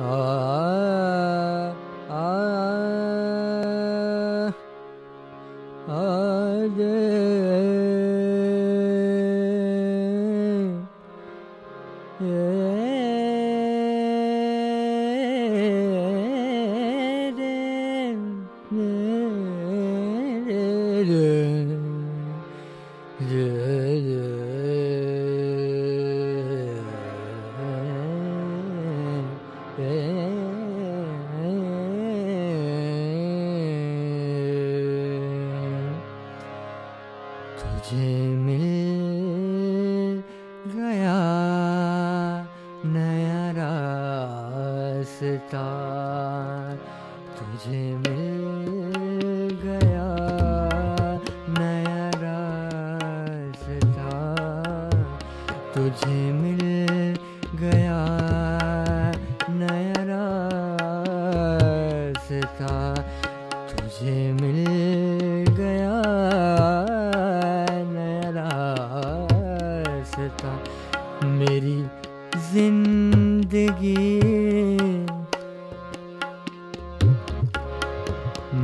啊。तुझे मिल गया नया रास्ता। तुझे मिल गया नया रास्ता। तुझे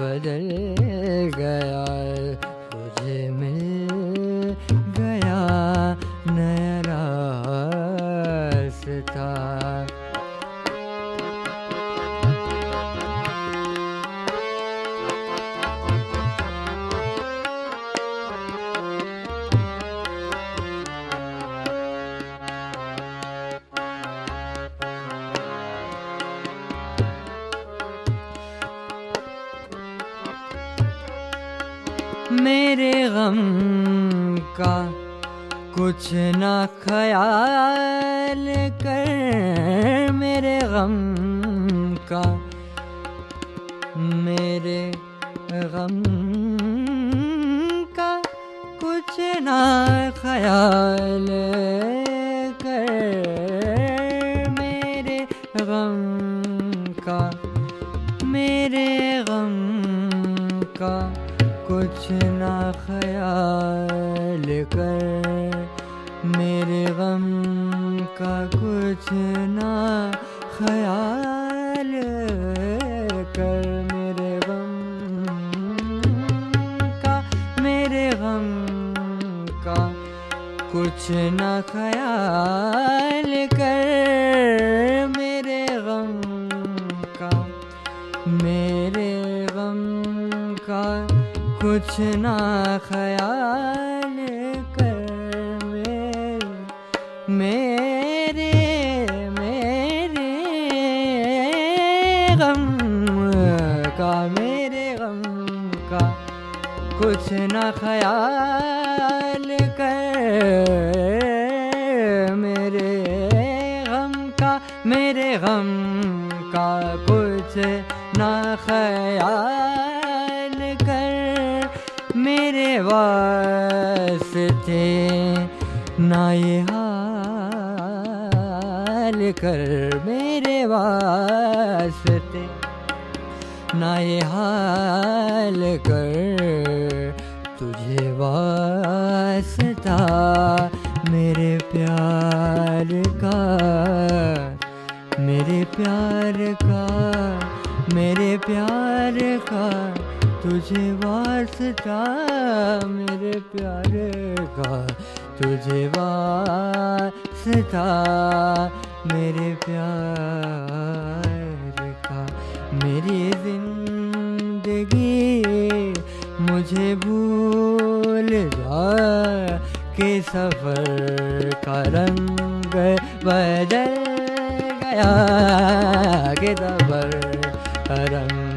बदल गया। गम का कुछ ना ख्याल कर मेरे गम का, मेरे गम का कुछ ना ख्याल कर मेरे गम का, मेरे गम का। कुछ ना ख्याल कर। मेरे गम का कुछ ना ख्याल कर। मेरे गम का, मेरे गम का कुछ ना ख्याल कर। मेरे गम का, मेरे गम का कुछ ना ख्याल कर मेरे मेरे मेरे गम का, मेरे गम का कुछ ना ख्याल कर मेरे गम का, मेरे गम का कुछ ना ख्याल वास्ते ना ये हाल कर मेरे वास्ते। ना ये हाल कर तुझे वास्ता मेरे प्यार का, मेरे प्यार का, मेरे प्यार का। तुझे वास्ता मेरे प्यार का, तुझे वास्ता मेरे प्यार का। मेरी ज़िंदगी मुझे भूल जा के सफ़र का रंग बदल गया, के सफ़र का रंग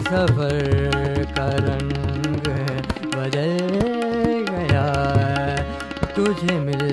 सफ़र का रंग बदल गया। तुझे मिल